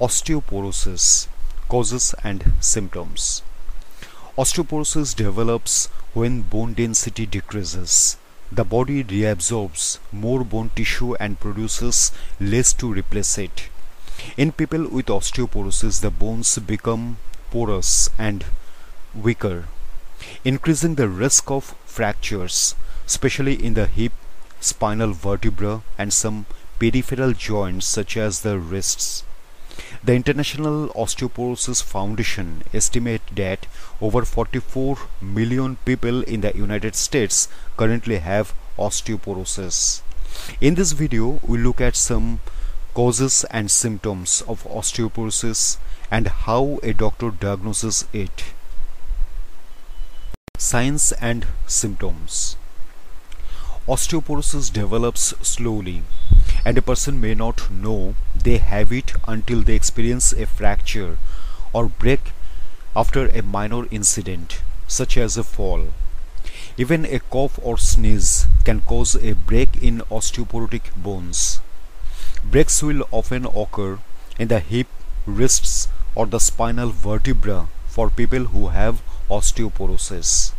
Osteoporosis Causes and Symptoms Osteoporosis develops when bone density decreases. The body reabsorbs more bone tissue and produces less to replace it. In people with osteoporosis, the bones become porous and weaker, increasing the risk of fractures, especially in the hip, spinal vertebra, and some peripheral joints such as the wrists. The International Osteoporosis Foundation estimate that over 44 million people in the United States currently have osteoporosis. In this video, we look at some causes and symptoms of osteoporosis and how a doctor diagnoses it. Signs and symptoms Osteoporosis develops slowly and a person may not know they have it until they experience a fracture or break after a minor incident such as a fall. Even a cough or sneeze can cause a break in osteoporotic bones. Breaks will often occur in the hip, wrists or the spinal vertebra for people who have osteoporosis.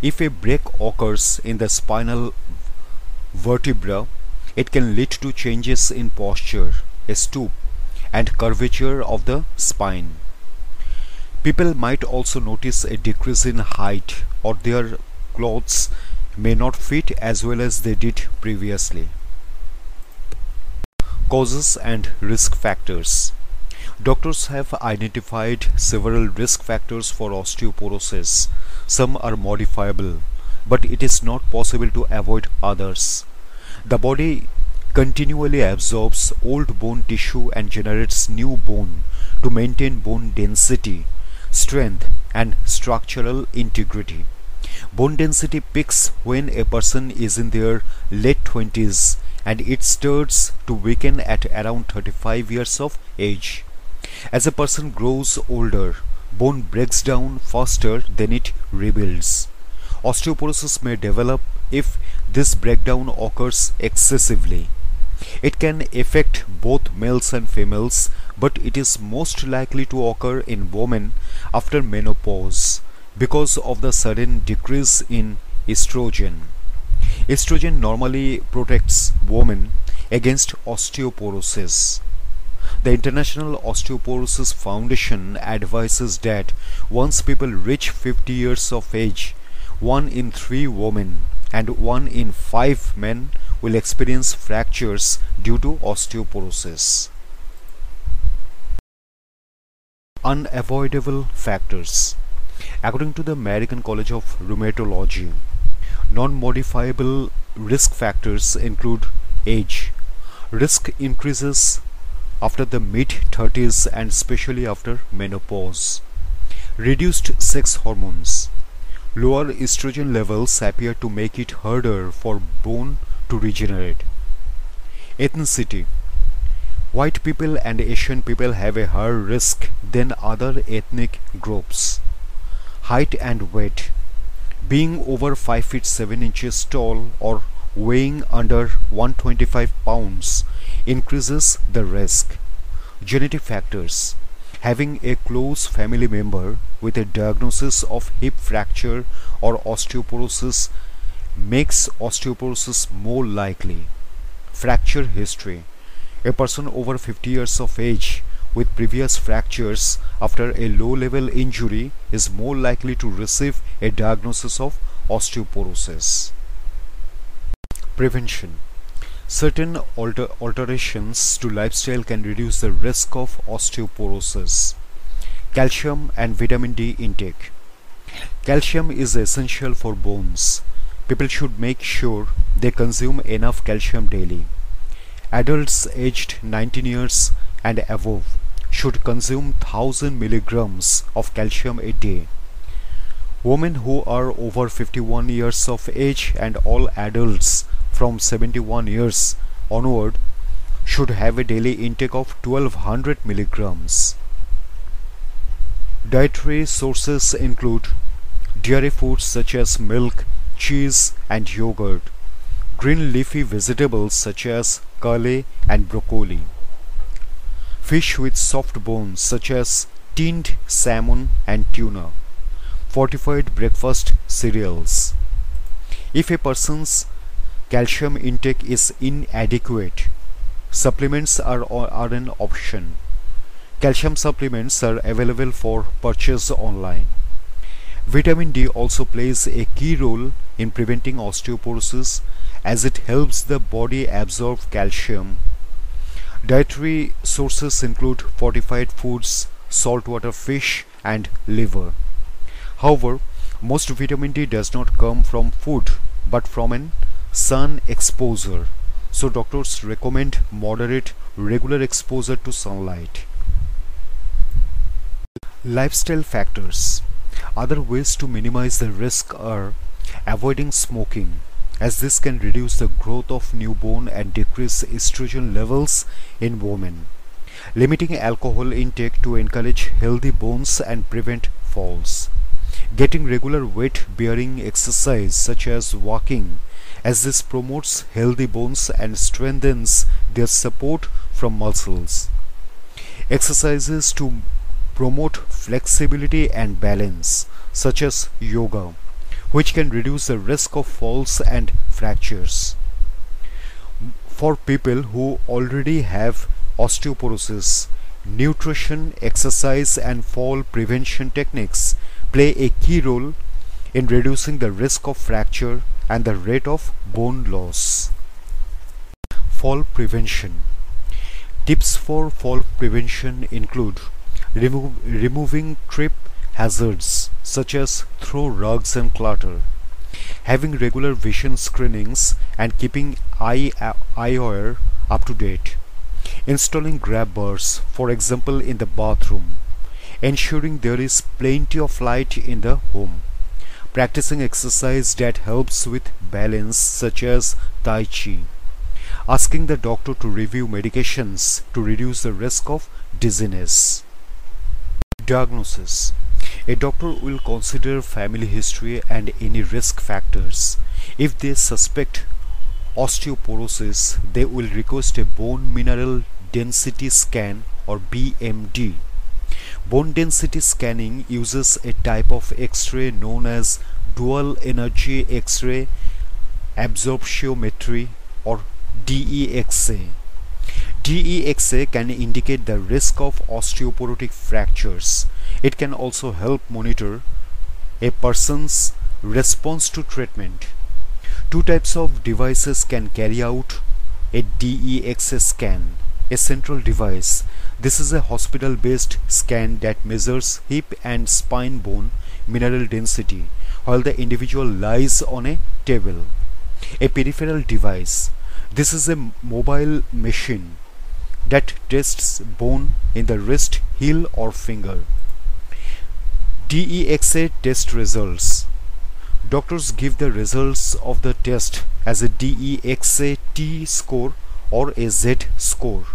If a break occurs in the spinal vertebra, it can lead to changes in posture, a stoop, and curvature of the spine. People might also notice a decrease in height or their clothes may not fit as well as they did previously. Causes and risk factors. Doctors have identified several risk factors for osteoporosis. Some are modifiable, but it is not possible to avoid others. The body continually absorbs old bone tissue and generates new bone to maintain bone density, strength, and structural integrity. Bone density peaks when a person is in their late 20s and it starts to weaken at around 35 years of age. As a person grows older, bone breaks down faster than it rebuilds. Osteoporosis may develop if this breakdown occurs excessively. It can affect both males and females, but it is most likely to occur in women after menopause because of the sudden decrease in estrogen. Estrogen normally protects women against osteoporosis. The International Osteoporosis Foundation advises that once people reach 50 years of age, one in three women and one in five men will experience fractures due to osteoporosis. Unavoidable factors. According to the American College of Rheumatology, non-modifiable risk factors include age. Risk increases after the mid-30s and especially after menopause. Reduced sex hormones. Lower estrogen levels appear to make it harder for bone to regenerate. Ethnicity. White people and Asian people have a higher risk than other ethnic groups. Height and weight. Being over 5 feet 7 inches tall or weighing under 125 pounds increases the risk. Genetic factors having a close family member with a diagnosis of hip fracture or osteoporosis makes osteoporosis more likely. Fracture history a person over 50 years of age with previous fractures after a low level injury is more likely to receive a diagnosis of osteoporosis. Prevention Certain alter alterations to lifestyle can reduce the risk of osteoporosis. Calcium and vitamin D intake. Calcium is essential for bones. People should make sure they consume enough calcium daily. Adults aged 19 years and above should consume 1000 milligrams of calcium a day. Women who are over 51 years of age and all adults from 71 years onward should have a daily intake of 1200 milligrams. Dietary sources include dairy foods such as milk, cheese and yogurt, green leafy vegetables such as kale and broccoli, fish with soft bones such as tinned salmon and tuna, fortified breakfast cereals. If a person's calcium intake is inadequate, supplements are, are an option. Calcium supplements are available for purchase online. Vitamin D also plays a key role in preventing osteoporosis as it helps the body absorb calcium. Dietary sources include fortified foods, saltwater fish and liver. However, most vitamin D does not come from food but from an sun exposure. So doctors recommend moderate regular exposure to sunlight. Lifestyle factors other ways to minimize the risk are avoiding smoking as this can reduce the growth of newborn and decrease estrogen levels in women. Limiting alcohol intake to encourage healthy bones and prevent falls. Getting regular weight bearing exercise such as walking as this promotes healthy bones and strengthens their support from muscles. Exercises to promote flexibility and balance such as yoga which can reduce the risk of falls and fractures. For people who already have osteoporosis, nutrition, exercise and fall prevention techniques play a key role in reducing the risk of fracture and the rate of bone loss. Fall prevention Tips for fall prevention include Remo removing trip hazards such as throw rugs and clutter, having regular vision screenings and keeping eye eyewear up to date, installing grab bars for example in the bathroom, ensuring there is plenty of light in the home, practicing exercise that helps with balance such as Tai Chi, asking the doctor to review medications to reduce the risk of dizziness. Diagnosis A doctor will consider family history and any risk factors. If they suspect osteoporosis, they will request a bone mineral density scan or BMD. Bone density scanning uses a type of X-ray known as dual energy X-ray absorptiometry or DEXA. DEXA can indicate the risk of osteoporotic fractures. It can also help monitor a person's response to treatment. Two types of devices can carry out a DEXA scan. A central device. This is a hospital-based scan that measures hip and spine bone mineral density while the individual lies on a table. A peripheral device. This is a mobile machine that tests bone in the wrist, heel or finger. DEXA test results. Doctors give the results of the test as a DEXA T score or a Z score.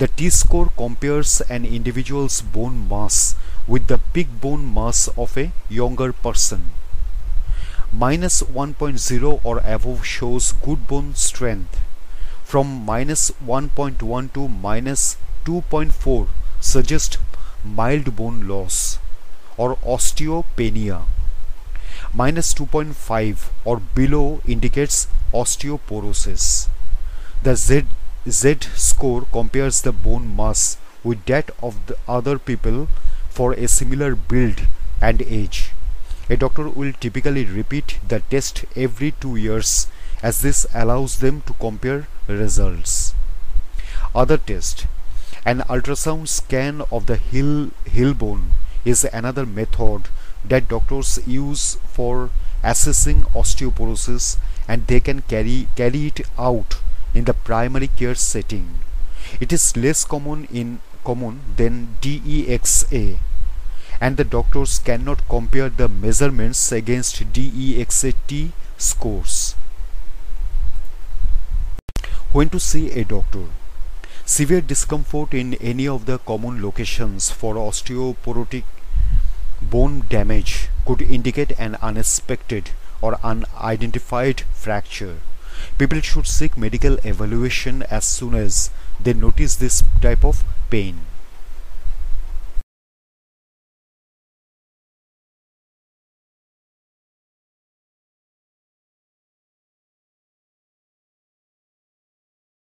The T score compares an individual's bone mass with the peak bone mass of a younger person. Minus 1.0 or above shows good bone strength from minus 1.1 to minus 2.4 suggest mild bone loss or osteopenia. Minus 2.5 or below indicates osteoporosis. The Z, Z score compares the bone mass with that of the other people for a similar build and age. A doctor will typically repeat the test every two years as this allows them to compare results. Other test An ultrasound scan of the heel, heel bone is another method that doctors use for assessing osteoporosis and they can carry, carry it out in the primary care setting. It is less common in common than DEXA and the doctors cannot compare the measurements against DEXA-T scores. When to see a doctor? Severe discomfort in any of the common locations for osteoporotic bone damage could indicate an unexpected or unidentified fracture. People should seek medical evaluation as soon as they notice this type of pain